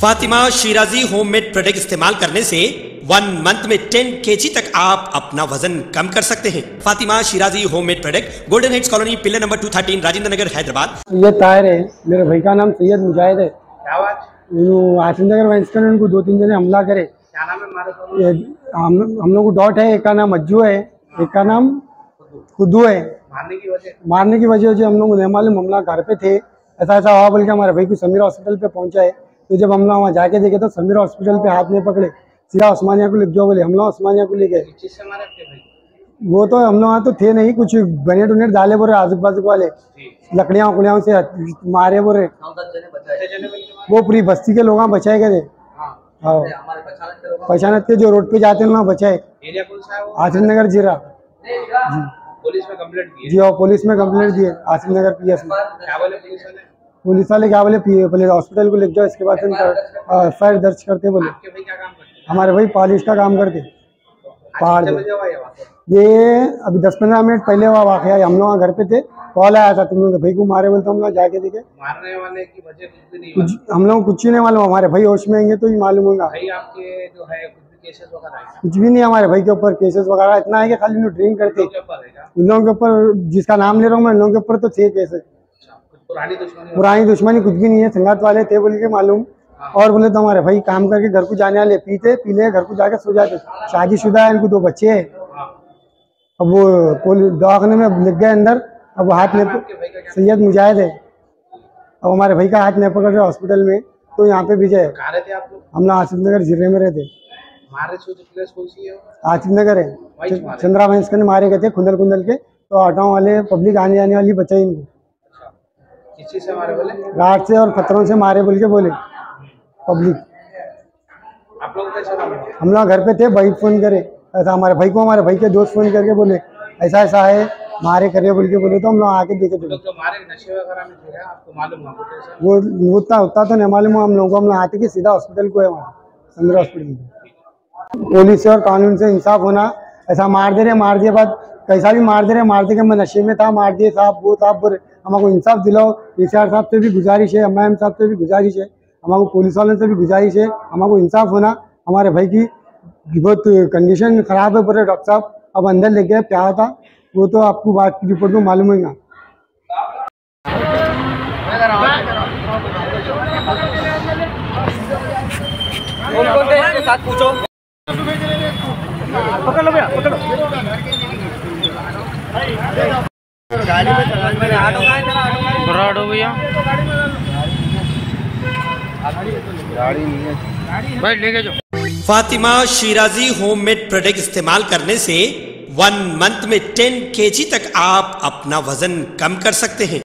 Fatima Shirazi homemade product इस्तेमाल करने से वन मंथ में टेन के तक आप अपना वज़न कम कर सकते हैं। Fatima Shirazi homemade product golden heads colony pillar number two thirteen Rajendra Nagar Hyderabad. ये ताहिर है मेरे भाई का नाम सैयद मुजाहिद है। क्या आसिम नगर वैंस उनको दो तीन जने हमला करे। क्या नाम है ये हम हम लोग को डॉट है एक का नाम अज्जू है एक का नाम खुदू है। मारने की वजह? मारने की वजह से हम लोग मालूम हमला घर पे थे। ऐसा ऐसा हुआ बोल के हमारे भाई को समीर हॉस्पिटल पे पहुँचा है। तो जब हम लोग वहाँ जाके देखे तो समीर हॉस्पिटल पे हाथ में पकड़े। सीधा उस्मानिया को ले जाओ बोले हम लोग उस्मानिया को ले गए वो तो हम लोग वहाँ तो थे नहीं कुछ गनेट उनेट डाले बोल रहे आजू बाजू वाले। जी। लकड़ियाँ उकड़ियाँ से मारे मारे वो पूरी बस्ती के लोग बचाए गए थे। हाँ। हाँ। हमारे पहचान के पहचानत के जो रोड पे जाते हैं वहाँ बचाए। एरिया कौन सा है आसिम नगर जीरा जी। पुलिस में कंप्लेंट है? जी और पुलिस में कंप्लेंट दिए आसिम नगर पी एस में। क्या बोले पुलिस वाले क्या बोले पहले हॉस्पिटल को ले जाओ इसके बाद एफ़ आई दर्ज करते बोले हमारे भाई पॉलिश का काम करते पहाड़ पे ये अभी दस पंद्रह मिनट पहले हुआ वाक़ हम लोग वहाँ घर पे थे कॉल आया था तुम लोग भाई को मारे बोलते हम लोग जाके देखे। मारने वाले की वजह कुछ नहीं कुछ हम लोग कुछ ही नहीं मालूम हमारे भाई होश में आएँगे तो ही मालूम होगा। भाई आपके जो है कुछ भी नहीं हमारे भाई के ऊपर केसेस वगैरह इतना है कि खाली ड्रिंक करते। उन लोगों के ऊपर जिसका नाम ले रहा हूँ मैं उन लोगों के ऊपर तो थे केसेस पुरानी दुश्मनी पुरानी दुश्मनी कुछ भी नहीं है संगात वाले थे बोल के मालूम। और बोले तो हमारे भाई काम करके घर को जाने वाले पीते पी ले घर को जाके सो जाते। शादीशुदा है इनको दो बच्चे हैं। हाँ। अब वो दवाखाने में लग गए अंदर। अब हाथ में का सैयद मुजाहिद है। अब हमारे भाई का हाथ नहीं पकड़ रहे हॉस्पिटल में तो यहाँ पे विजय है हम लोग आसिफ नगर ज़िले में रहते। है? आसिफ नगर है। चंद्रा के मारे गए थे खुंदल खुंदल के। तो ऑटो वाले पब्लिक आने जाने वाली बचाई इनको। किस से मारे बोले? रात से और पत्थरों से मारे बोल के बोले। पब्लिक आप लोग कैसे हम लोग घर पे थे भाई फ़ोन करे। ऐसा हमारे भाई को हमारे भाई के दोस्त फ़ोन करके बोले। ऐसा ऐसा है मारे करे बोल के बोले तो हम लोग आके देखे थे। ऐसा? वो उतना उतना तो नहीं मालूम हम लोगों को हम लोग आते कि सीधा हॉस्पिटल को है वहाँ चंद्रा हॉस्पिटल पुलिस से और कानून से इंसाफ होना ऐसा मार दे रहे मार दिए बाद कैसा भी मार दे रहे मार दे के मैं नशे में था मार दिए साहब वो साहब हमको इंसाफ दिलाओ पी साहब से भी गुजारिश है एम साहब से भी गुजारिश है, हमको पुलिस वालों से भी गुजारिश है, हमको इंसाफ होना, हमारे भाई की बहुत कंडीशन खराब है बोले डॉक्टर साहब। अब अंदर ले गए क्या था? वो तो आपको बात की रिपोर्ट में मालूम होगा। बराडो भैया जाओ। फातिमा शिराजी होममेड प्रोडक्ट इस्तेमाल करने से वन मंथ में टेन के तक आप अपना वज़न कम कर सकते हैं।